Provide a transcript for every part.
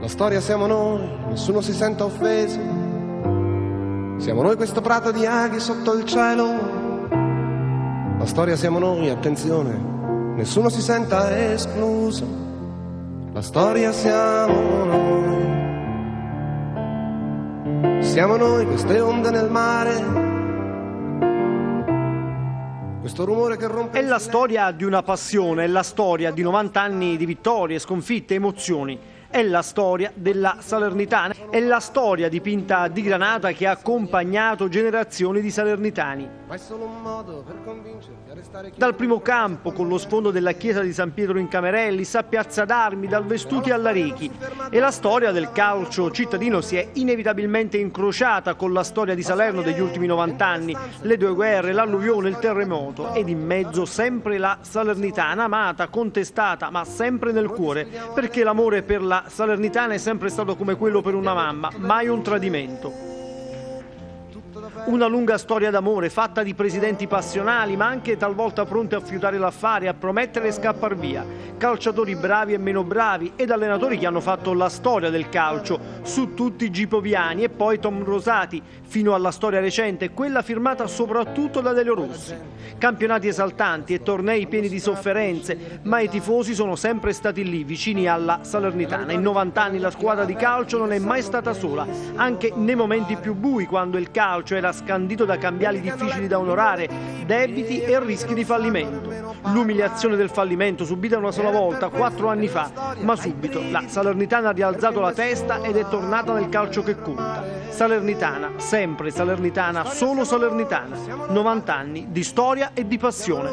La storia siamo noi, nessuno si senta offeso. Siamo noi questo prato di aghi sotto il cielo. La storia siamo noi, attenzione, nessuno si senta escluso. La storia siamo noi. Siamo noi queste onde nel mare. Questo rumore che rompe È la storia di una passione, è la storia di 90 anni di vittorie, sconfitte, emozioni. È la storia della Salernitana, è la storia dipinta di granata che ha accompagnato generazioni di salernitani. Dal primo campo, con lo sfondo della chiesa di San Pietro in Camerellis, a Piazza d'Armi, dal Vestuti alla Richi. E la storia del calcio cittadino si è inevitabilmente incrociata con la storia di Salerno degli ultimi 90 anni, le due guerre, l'alluvione, il terremoto ed in mezzo sempre la Salernitana, amata, contestata, ma sempre nel cuore, perché l'amore per la Salernitana è sempre stato come quello per una mamma, mai un tradimento. Una lunga storia d'amore fatta di presidenti passionali, ma anche talvolta pronti a fiutare l'affare, a promettere e scappar via. Calciatori bravi e meno bravi ed allenatori che hanno fatto la storia del calcio, su tutti gipoviani e poi Tom Rosati, fino alla storia recente, quella firmata soprattutto da Delio Rossi. Campionati esaltanti e tornei pieni di sofferenze, ma i tifosi sono sempre stati lì, vicini alla Salernitana. In 90 anni la squadra di calcio non è mai stata sola, anche nei momenti più bui, quando il calcio era scandito da cambiali difficili da onorare, debiti e rischi di fallimento. L'umiliazione del fallimento subita una sola volta, quattro anni fa, ma subito la Salernitana ha rialzato la testa ed è tornata nel calcio che conta. Salernitana, sempre Salernitana, solo Salernitana. 90 anni di storia e di passione.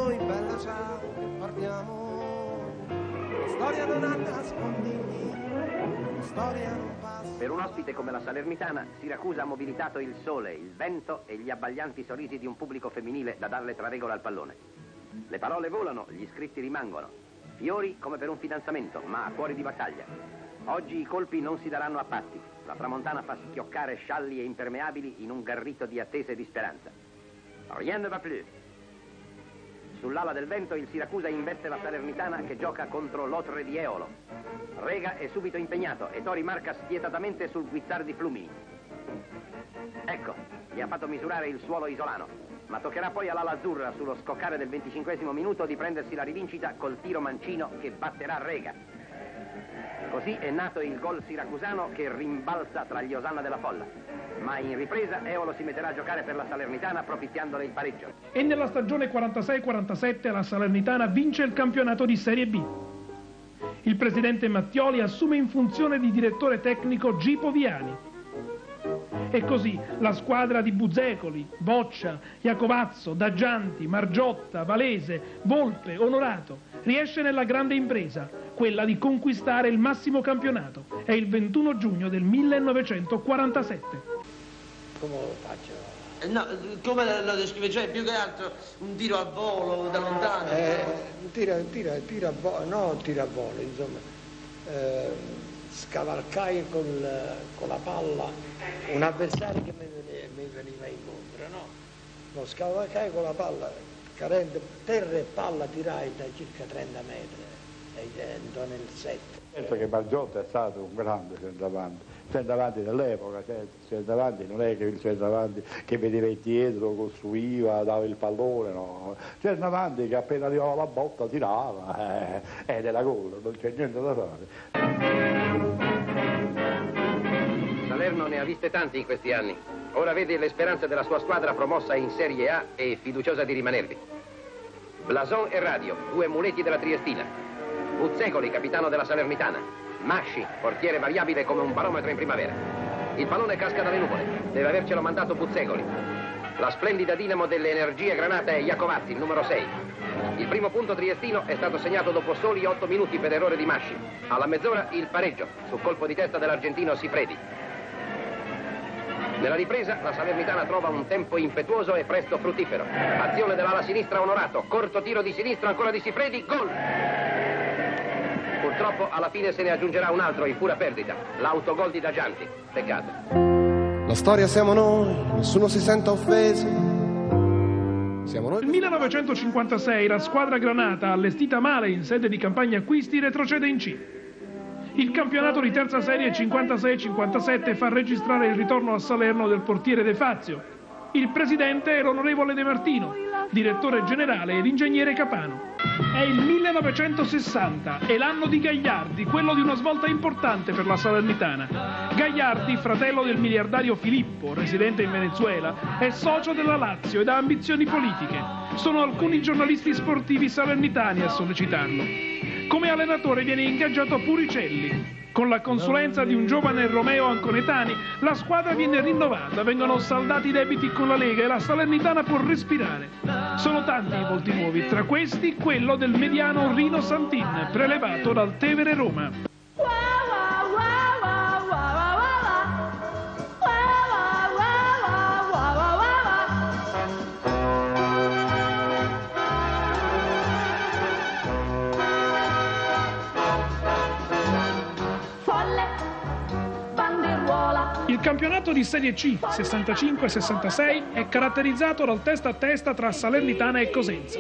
Per un ospite come la Salernitana, Siracusa ha mobilitato il sole, il vento e gli abbaglianti sorrisi di un pubblico femminile da darle tra regola al pallone. Le parole volano, gli scritti rimangono. Fiori come per un fidanzamento, ma a cuori di battaglia. Oggi i colpi non si daranno a patti. La tramontana fa schioccare scialli e impermeabili in un garrito di attesa e di speranza. Rien ne va plus. Sull'ala del vento il Siracusa investe la Salernitana che gioca contro l'Otre di Eolo. Rega è subito impegnato e Tori marca spietatamente sul guizzar di Flumini. Ecco, gli ha fatto misurare il suolo isolano, ma toccherà poi all'ala azzurra sullo scoccare del 25 minuto di prendersi la rivincita col tiro mancino che batterà Rega. Così è nato il gol siracusano che rimbalza tra gli Osanna della folla. Ma in ripresa Eolo si metterà a giocare per la Salernitana propiziandole il pareggio. E nella stagione 46-47 la Salernitana vince il campionato di Serie B. Il presidente Mattioli assume in funzione di direttore tecnico Gipo Viani. E così la squadra di Buzzecoli, Boccia, Iacovazzo, Daggianti, Margiotta, Valese, Volpe, Onorato riesce nella grande impresa, quella di conquistare il massimo campionato. È il 21 giugno del 1947. Come lo faccio? Eh, No, come lo descrive? Cioè, più che altro un tiro a volo da lontano. Eh, tira, tira, tira a volo, no tira a volo, insomma. Eh, scavalcai col- con la palla un avversario che mi veniva, mi veniva incontro, no? Lo scavalcai con la palla, carente, terra e palla tirai da circa 30 metri, entro nel 7. Certo che Margiotta è stato un grande centravanti, centravanti dell'epoca, centravanti non è che il centravanti che vedeva dietro, costruiva, dava il pallone, no, centravanti che appena arrivava la botta tirava, eh, ed era gol, non c'è niente da fare. Viste tanti in questi anni. Ora vede le speranze della sua squadra promossa in Serie A e fiduciosa di rimanervi. Blason e Radio, due muleti della Triestina. Buzzecoli, capitano della Salernitana. Masci, portiere variabile come un barometro in primavera. Il pallone casca dalle nuvole. Deve avercelo mandato Buzzecoli. La splendida dinamo delle energie granata è Iacovazzi, numero 6. Il primo punto triestino è stato segnato dopo soli 8 minuti per errore di Masci. Alla mezz'ora il pareggio, su colpo di testa dell'argentino Sifredi. Nella ripresa la Salernitana trova un tempo impetuoso e presto fruttifero. Azione dell'ala sinistra Onorato, corto tiro di sinistro ancora di Sifredi, gol! Purtroppo alla fine se ne aggiungerà un altro in pura perdita, l'autogol di Dagianti. Peccato. La storia siamo noi, nessuno si senta offeso. Siamo noi. Nel 1956 la squadra granata, allestita male in sede di campagna acquisti, retrocede in C. Il campionato di terza serie 56-57 fa registrare il ritorno a Salerno del portiere De Fazio. Il presidente è l'onorevole De Martino, direttore generale e l'ingegnere Capano. È il 1960, è l'anno di Gagliardi, quello di una svolta importante per la Salernitana. Gagliardi, fratello del miliardario Filippo, residente in Venezuela, è socio della Lazio ed ha ambizioni politiche. Sono alcuni giornalisti sportivi salernitani a sollecitarlo. Come allenatore viene ingaggiato Puricelli. Con la consulenza di un giovane Romeo Anconetani, la squadra viene rinnovata, vengono saldati i debiti con la Lega e la Salernitana può respirare. Sono tanti i volti nuovi, tra questi quello del mediano Rino Santin, prelevato dal Tevere Roma. Campionato di Serie C 65-66 è caratterizzato dal testa a testa tra Salernitana e Cosenza.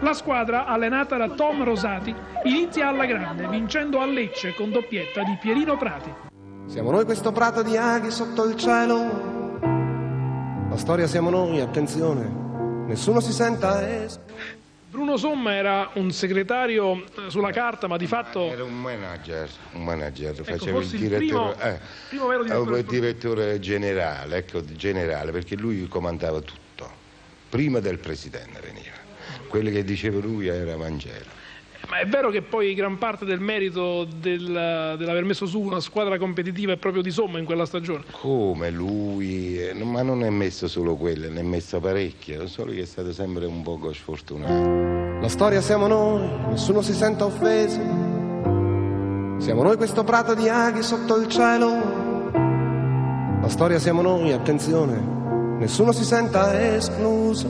La squadra, allenata da Tom Rosati, inizia alla grande, vincendo a Lecce con doppietta di Pierino Prati. Siamo noi questo prato di aghi sotto il cielo. La storia siamo noi, attenzione. Nessuno si senta es- Bruno Somma era un segretario eh, sulla carta, ma di fatto Era un manager, un manager, faceva Ecco, forse il il primo- direttore, eh, primo vero direttore eh, direttore generale, ecco, generale, perché lui comandava tutto, prima del presidente veniva. Quello che diceva lui era Vangelo. Ma è vero che poi gran parte del merito del- dell'aver messo su una squadra competitiva è proprio di Somma in quella stagione. Come lui, eh, ma non è messo solo quello, ne è messo parecchio, solo che è stato sempre un poco sfortunato. La storia siamo noi, nessuno si senta offeso. Siamo noi questo prato di aghi sotto il cielo. La storia siamo noi, attenzione, nessuno si senta escluso.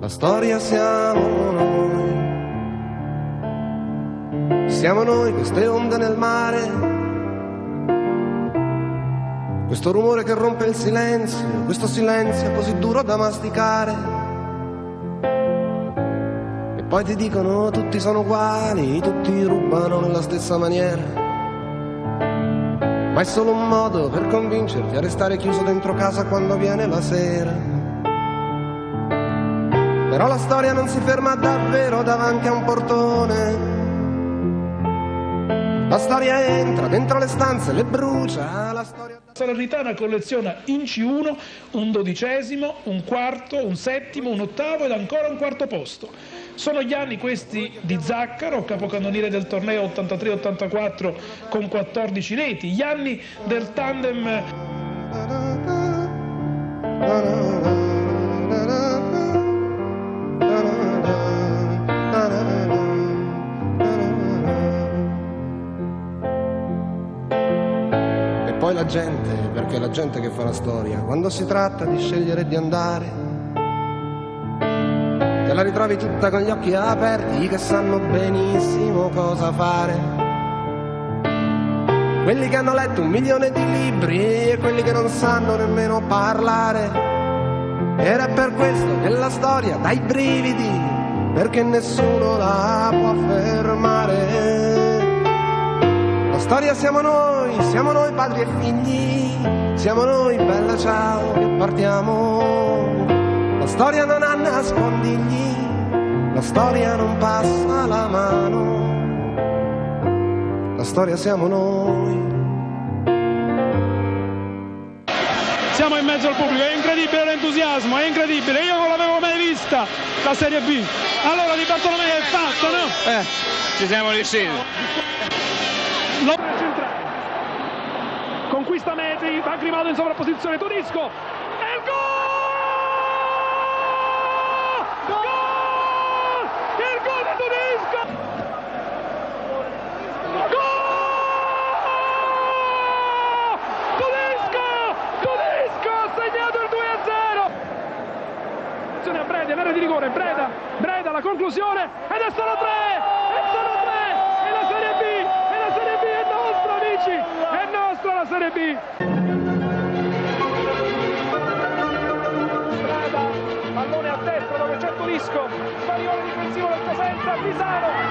La storia siamo noi. Siamo noi queste onde nel mare. Questo rumore che rompe il silenzio, questo silenzio così duro da masticare. E poi ti dicono tutti sono uguali, tutti rubano nella stessa maniera. Ma è solo un modo per convincerti a restare chiuso dentro casa quando viene la sera. Però la storia non si ferma davvero davanti a un portone. La storia entra dentro le stanze, le brucia, la storia... Salernitana colleziona in C1 un dodicesimo, un quarto, un settimo, un ottavo ed ancora un quarto posto. Sono gli anni questi di Zaccaro, capocannoniere del torneo 83-84 con 14 reti, gli anni del tandem la gente, perché è la gente che fa la storia, quando si tratta di scegliere di andare, te la ritrovi tutta con gli occhi aperti che sanno benissimo cosa fare. Quelli che hanno letto un milione di libri e quelli che non sanno nemmeno parlare. Era per questo che la storia dà i brividi, perché nessuno la può fermare. La storia siamo noi, siamo noi padri e figli, siamo noi, bella ciao, che partiamo. La storia non ha nascondigli, la storia non passa la mano. La storia siamo noi. Siamo in mezzo al pubblico, è incredibile l'entusiasmo, è incredibile, io non l'avevo mai vista la Serie B. Allora di Bartolomei è fatto, no? Eh, ci siamo riusciti. Conquista metri, va Grimaldo in sovrapposizione, Turisco. E il gol! Gol! Il gol di Turisco! Gol! Turisco! Turisco ha segnato il 2-0! Attenzione a Breda, l'area di rigore, Breda, Breda, la conclusione ed è solo 3! È solo 3! E la Serie B! E la Serie B è nostra, amici! È nostra la Serie B! Breda, pallone a destra dove c'è Turisco, sparione difensivo del Cosenza, Pisano,